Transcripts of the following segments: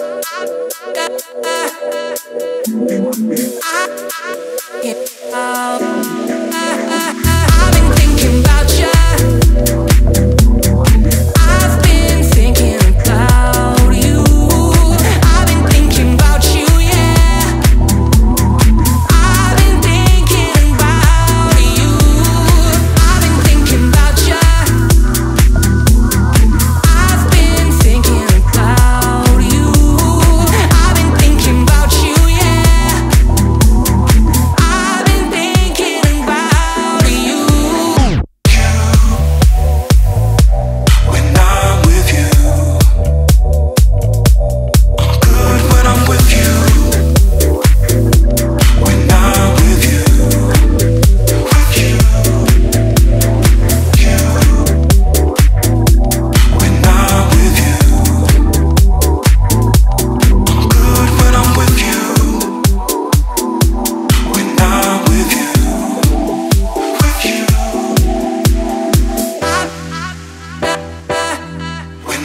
I, I, I,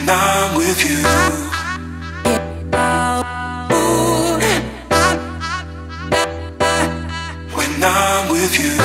I'm with you. When I'm with you.